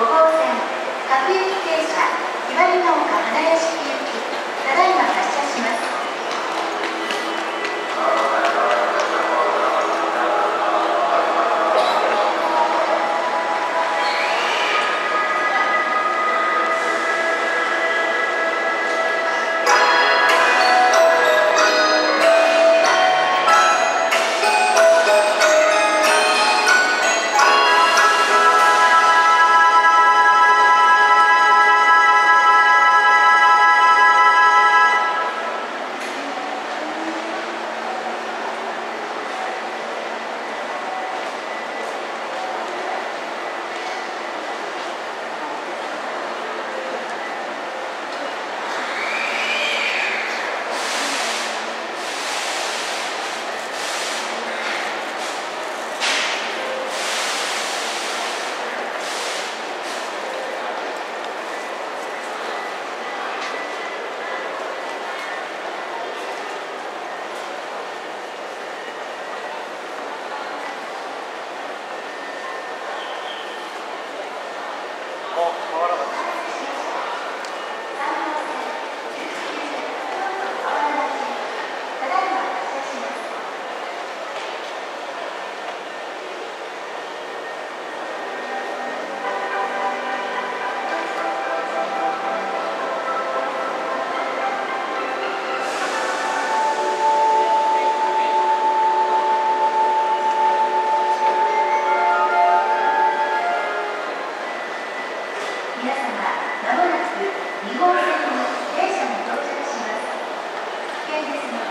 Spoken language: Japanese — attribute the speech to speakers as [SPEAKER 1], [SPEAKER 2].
[SPEAKER 1] 5号線各駅停車岩ばの丘花屋敷 Amen.